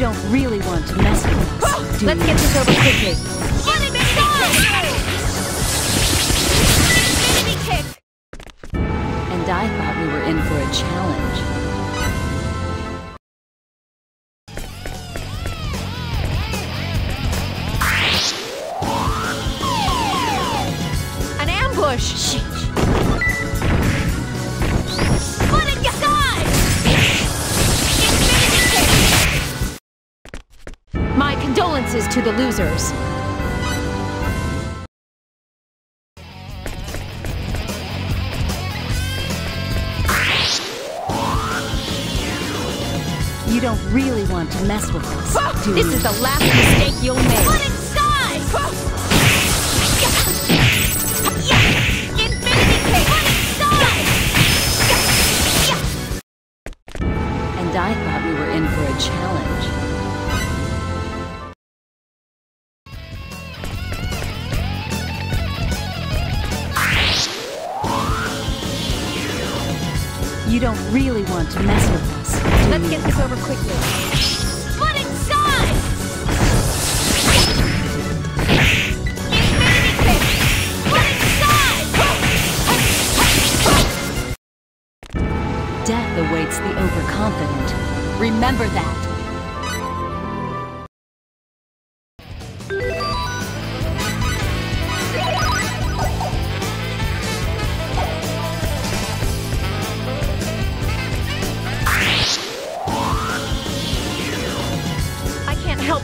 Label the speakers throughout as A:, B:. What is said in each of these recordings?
A: don't really want to mess with us, oh, do
B: Let's get this over quickly.
A: And I thought we were in for a challenge.
B: To the losers.
A: You don't really want to mess with us, do
B: This is the last mistake you'll make.
A: And I thought we were in for a challenge.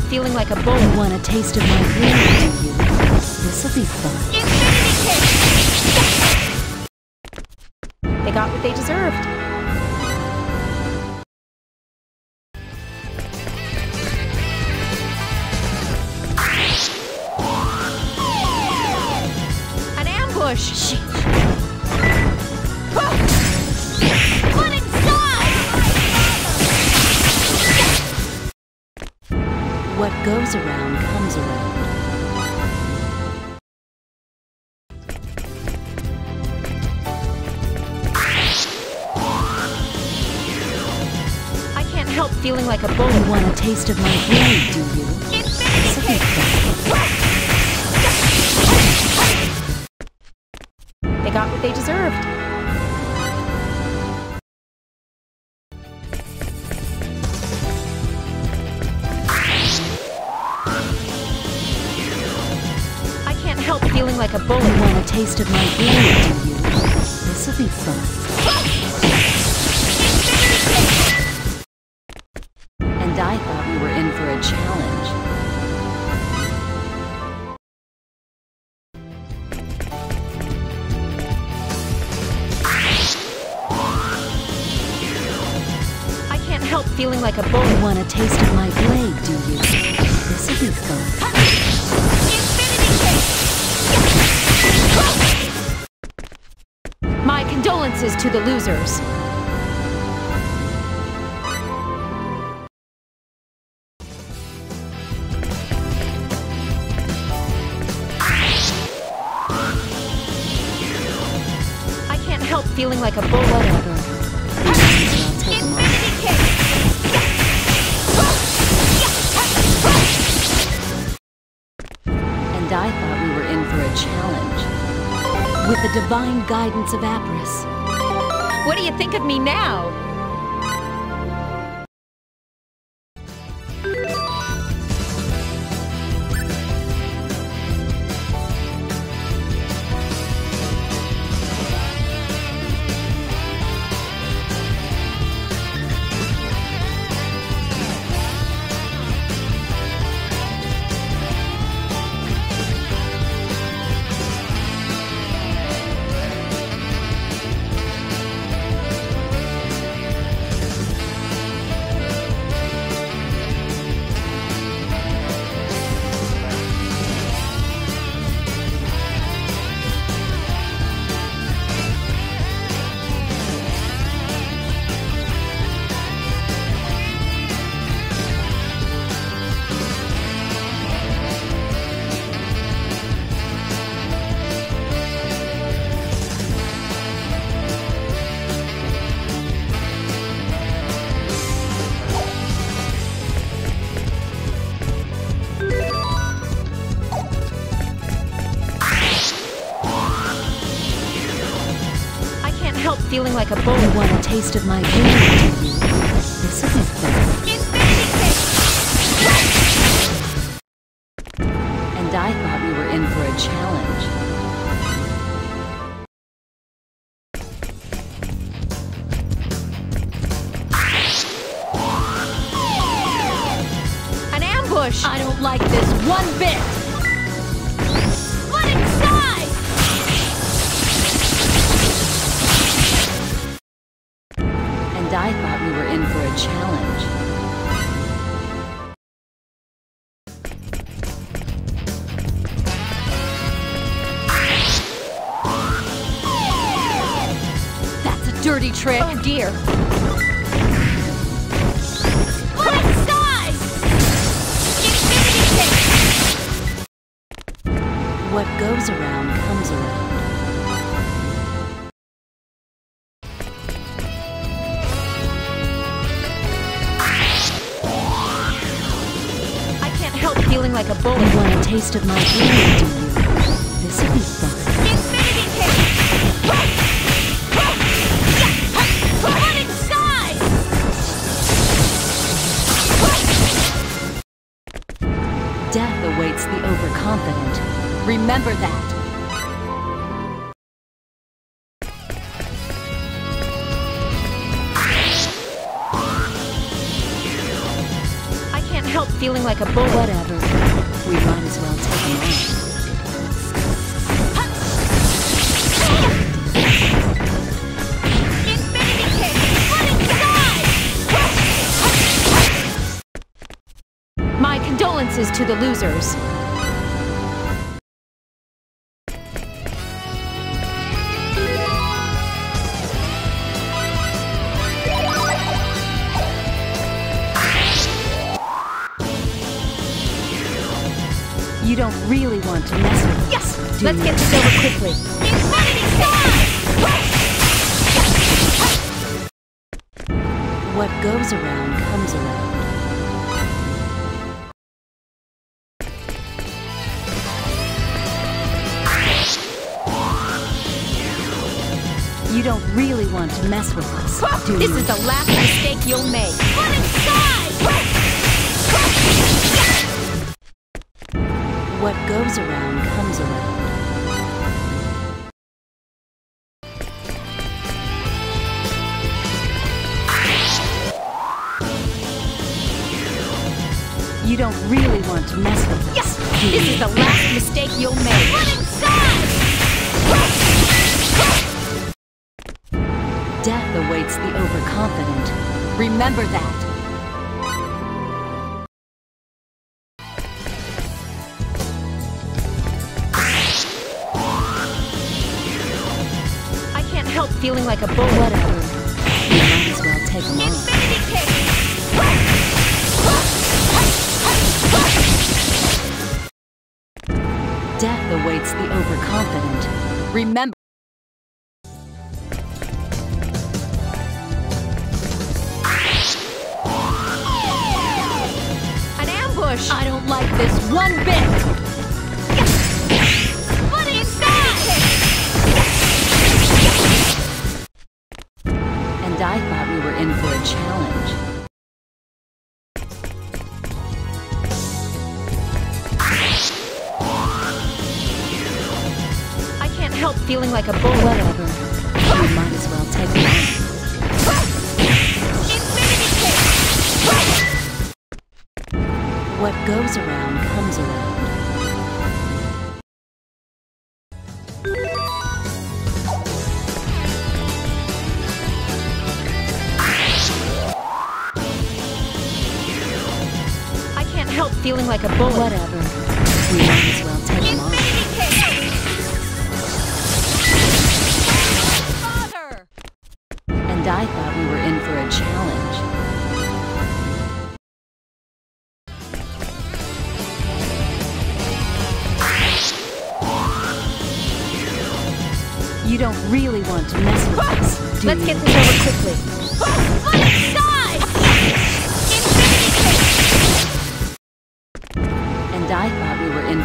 B: Feeling like a bull.
A: You want a taste of my blade, do you? This'll be fun.
B: They got what they deserved.
A: Goes around comes around.
B: I can't help feeling like a bull.
A: You want a taste of my blade, do you? Taste of my you? This'll be fun. And I thought we were in for a challenge.
B: I can't help feeling like a bull.
A: You want a taste of my blade, do you? This'll be fun.
B: Condolences to the losers. I can't help feeling like a bull.
A: All. And I thought we were in for a challenge. With the divine guidance of Apris.
B: What do you think of me now? feeling like a
A: bully. You want a taste of my game. This
B: isn't fair. feeling like a bullet.
A: Whatever. We might as well take him
B: out. to the losers. help feeling like a bull.
A: Whatever. You might as well take
B: them all.
A: Death awaits the overconfident. Remember.
B: An ambush! I don't like this one bit!
A: I thought we were in for a challenge.
B: feeling like a
A: bull.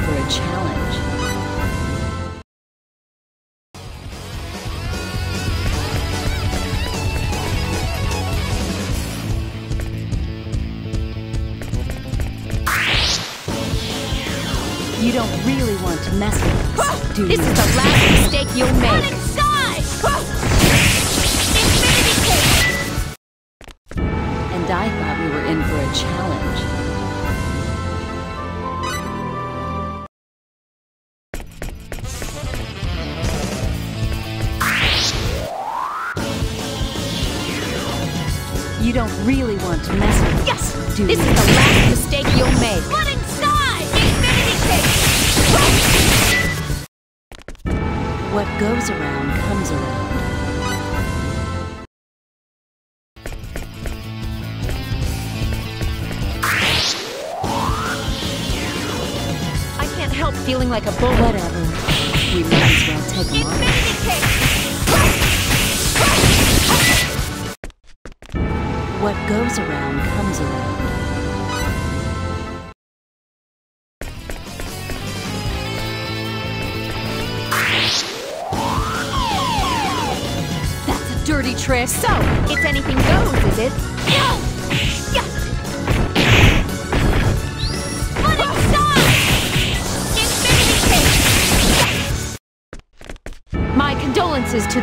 A: for a challenge. You don't really want to mess with us, do you?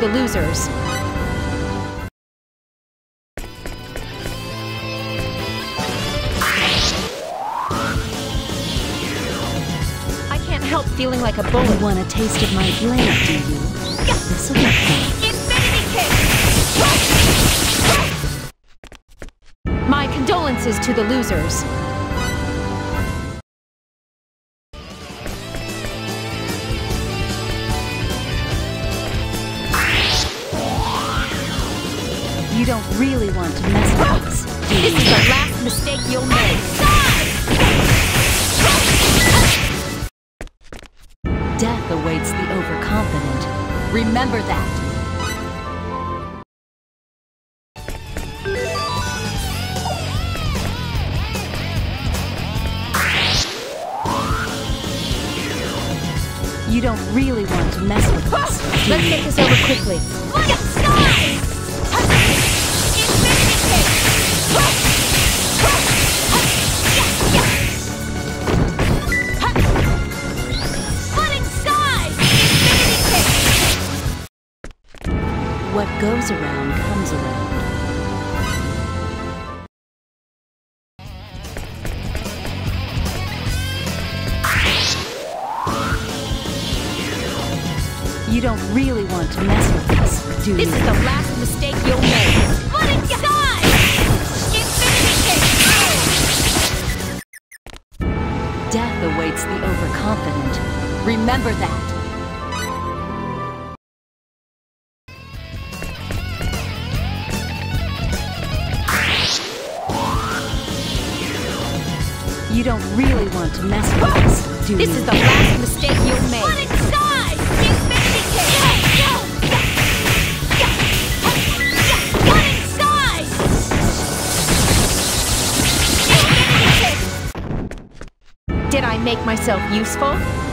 B: the
A: losers. I
B: can't help feeling like a bully.
A: You want a taste of my blade, do you? This'll be fun.
C: Infinity kick!
B: My condolences to the losers. You'll.
A: Death awaits the overconfident. Remember that. You don't really want to mess with us, do
B: this
A: you?
B: This is the last mistake you'll make.
C: Let it die! kick!
B: Did I make myself useful?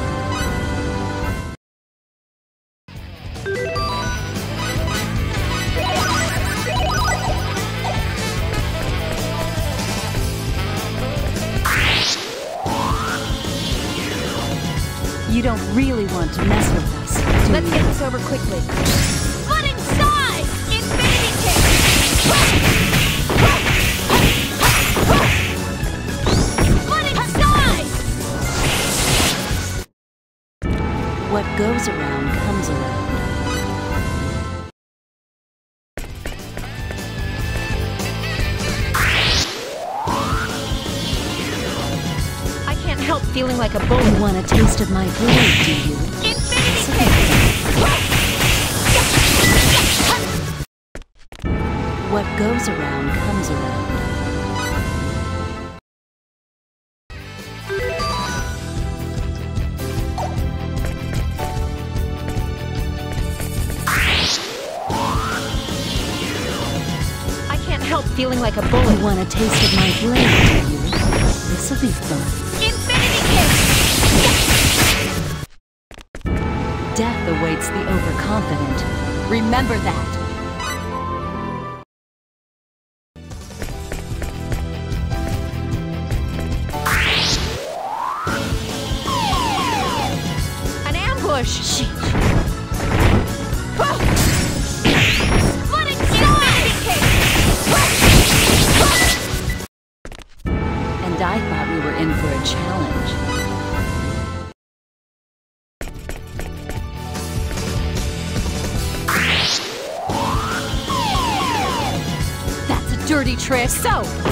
B: So,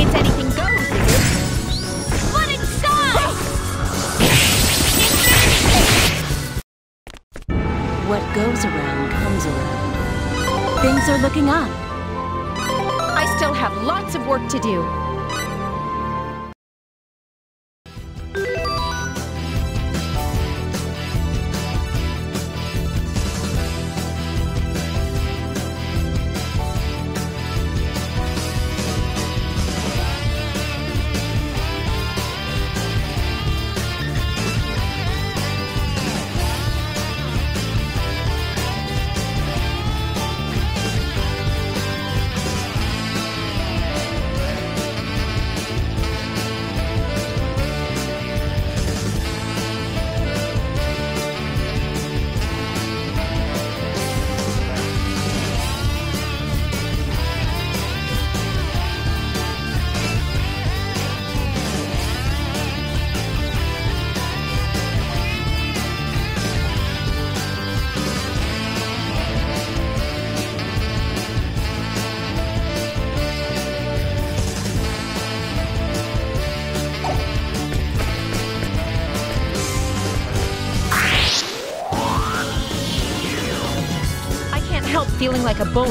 B: like a bullet.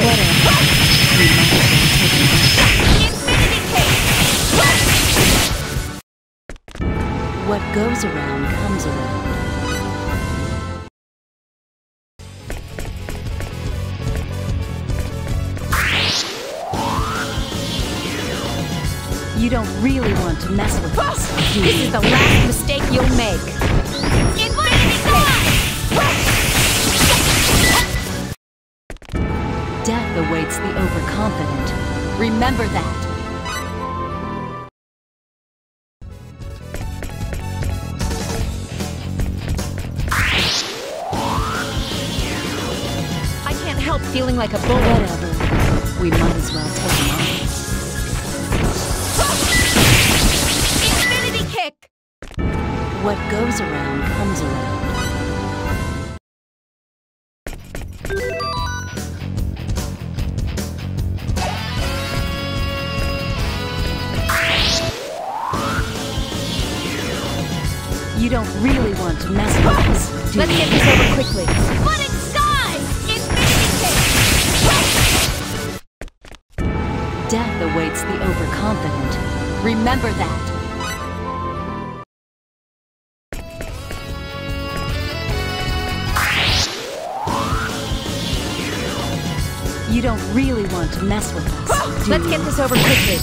A: what goes around comes around. You don't really want to mess with us.
B: This is the last.
A: You don't really want to mess with us.
B: Let's
A: you?
B: get this over quickly.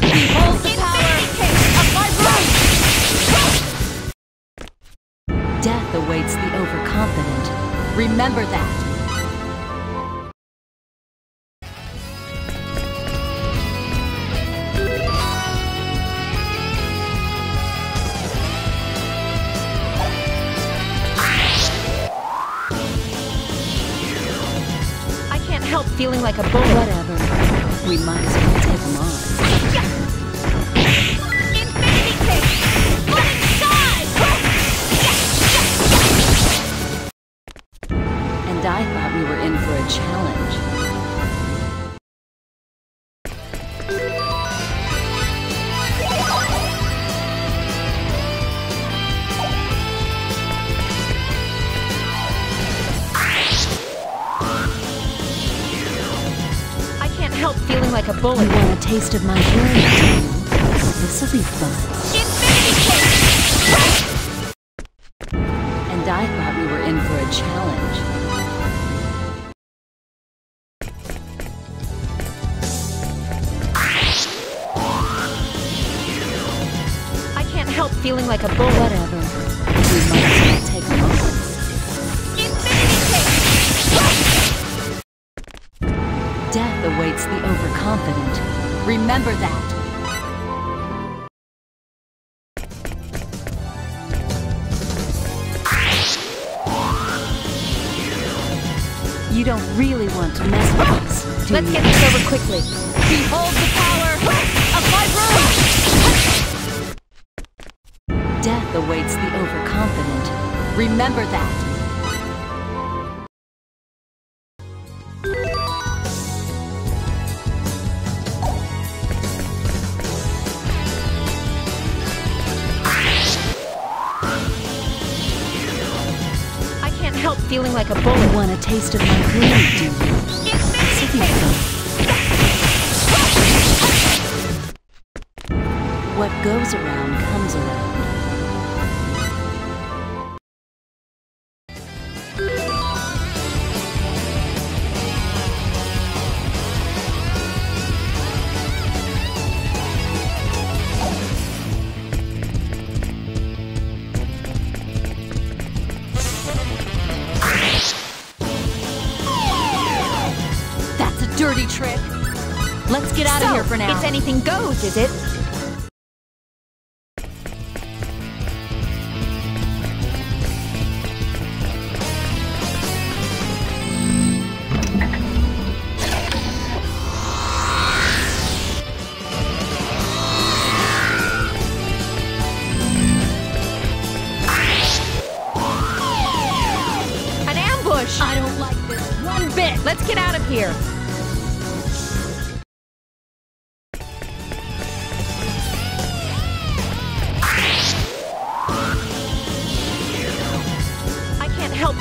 C: Behold the power of my right!
A: Death awaits the overconfident. Remember that.
B: like a bullet.
A: Don't really want to mess with us,
B: Let's get this over quickly. Behold the power of my broom!
A: Death awaits the overconfident. Remember that.
B: Like a bullet.
A: want a taste of my blade, do you? What goes around comes around.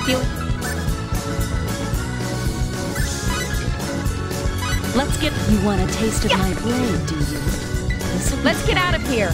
B: Feeling.
A: Let's get. You want a taste of my blade, do you?
B: Let's get out of here.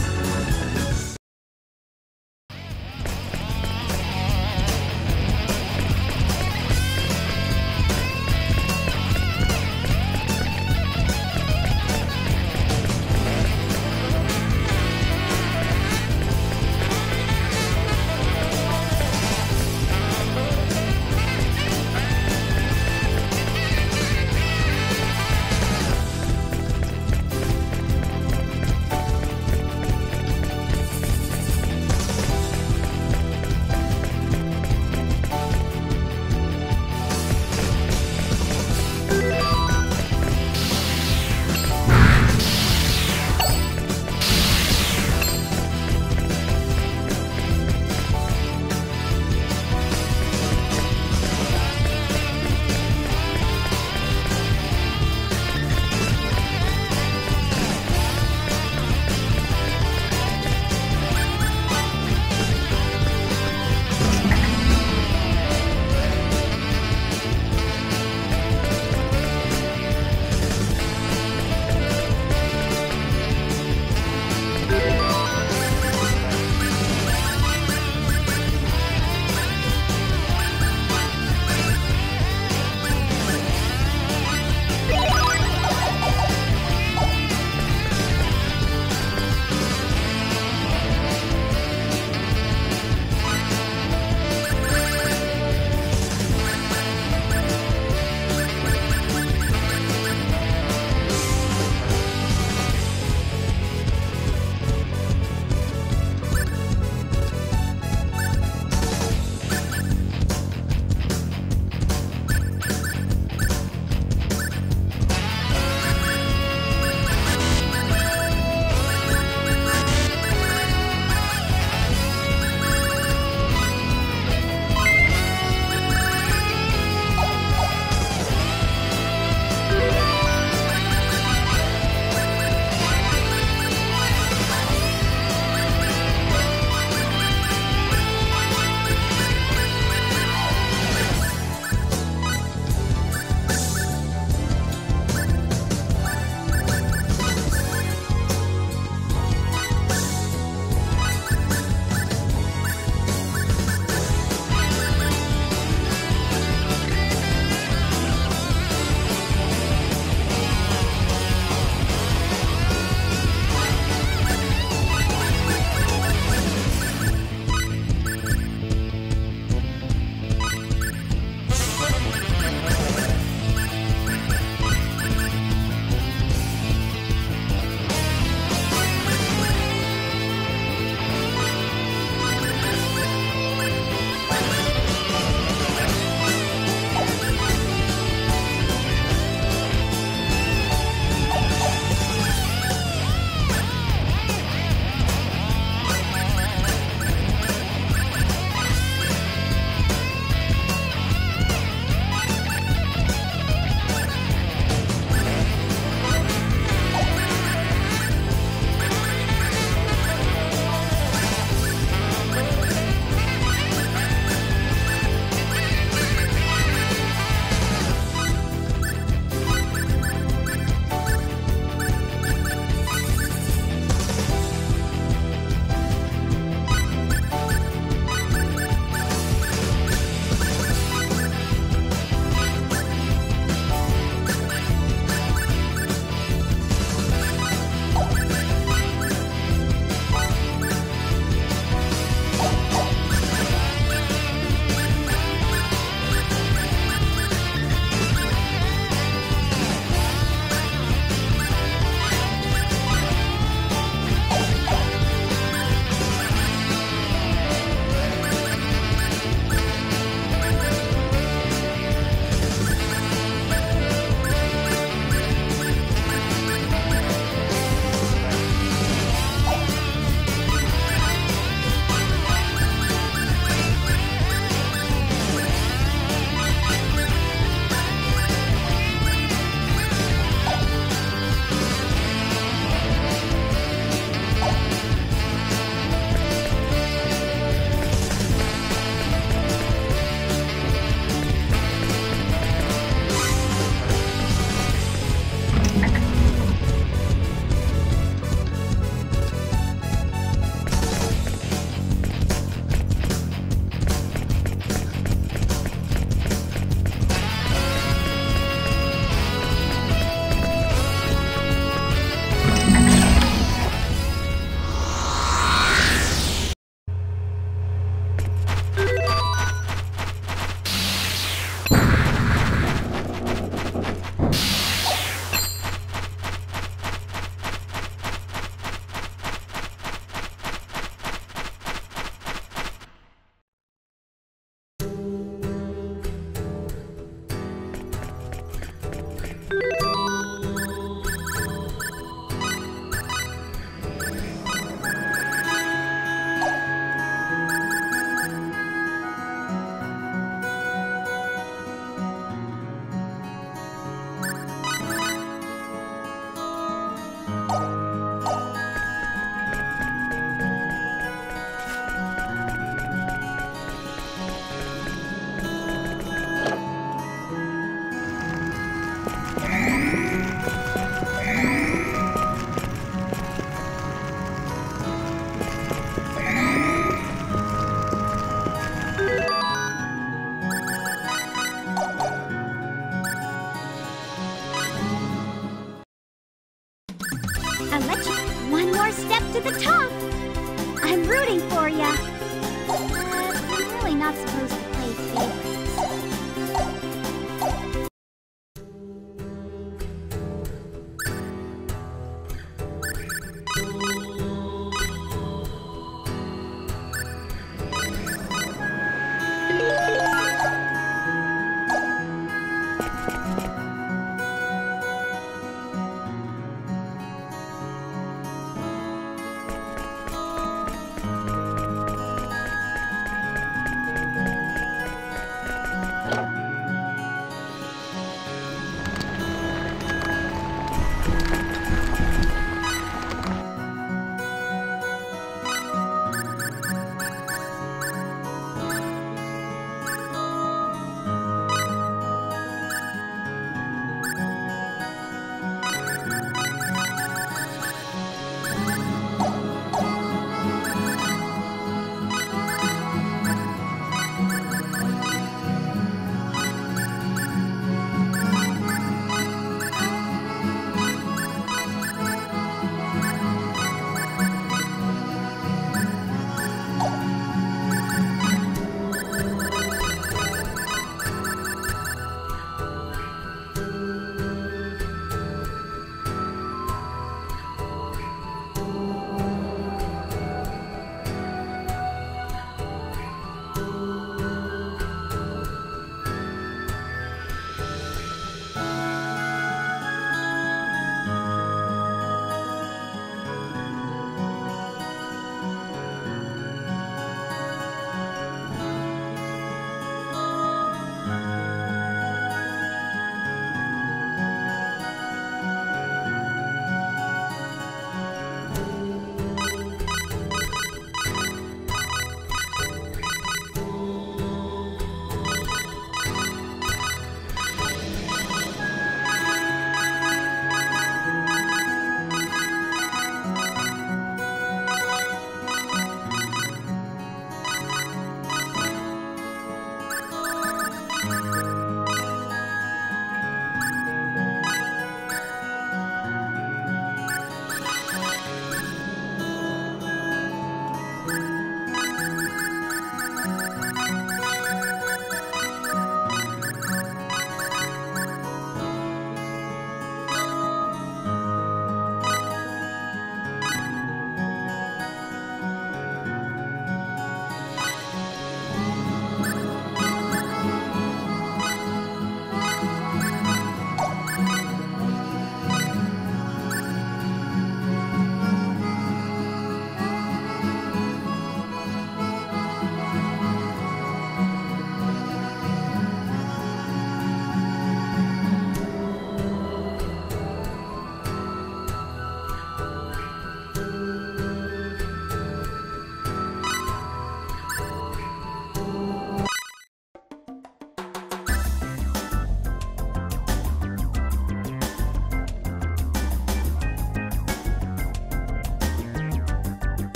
C: waiting for you. Uh, I'm really not supposed to play favorites.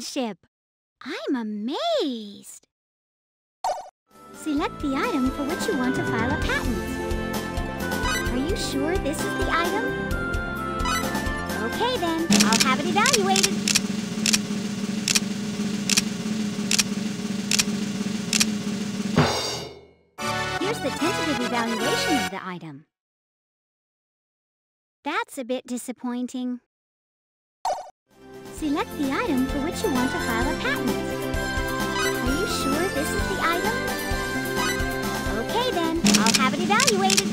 C: Workmanship! I'm amazed! Select the item for which you want to file a patent. Are you sure this is the item? Okay then, I'll have it evaluated. Here's the tentative evaluation of the item. That's a bit disappointing. Select the item for which you want to file a patent. Are you sure this is the item? Okay then, I'll have it evaluated.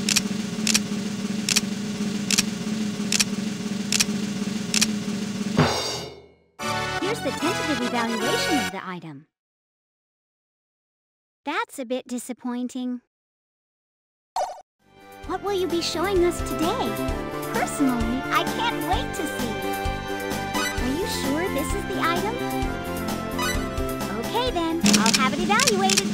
C: Here's the tentative evaluation of the item. That's a bit disappointing. What will you be showing us today? Personally, I can't wait to see. The item? Okay then, I'll have it evaluated.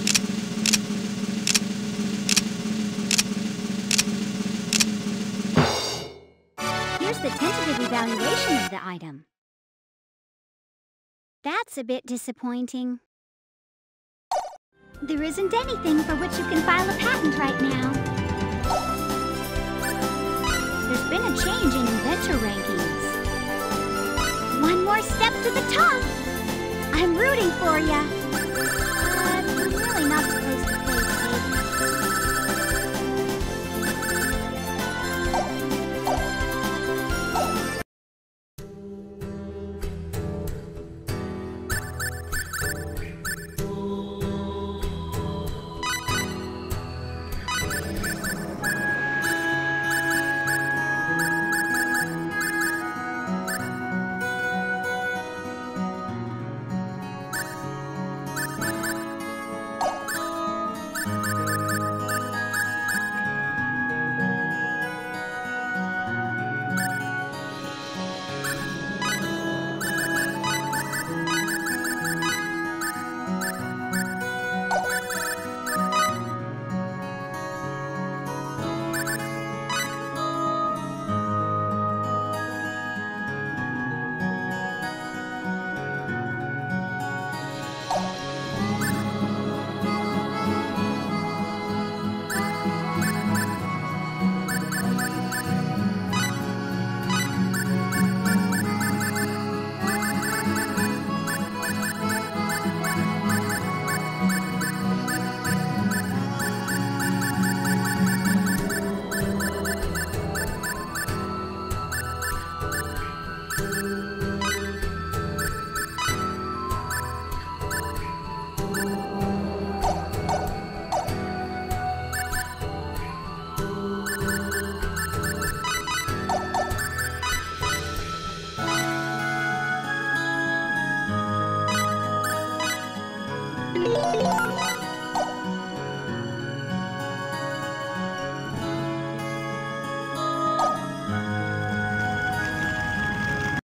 C: Here's the tentative evaluation of the item. That's a bit disappointing. There isn't anything for which you can file a patent right now. There's been a change in inventor rankings. One more step to the top. I'm rooting for. But I'm really not supposed to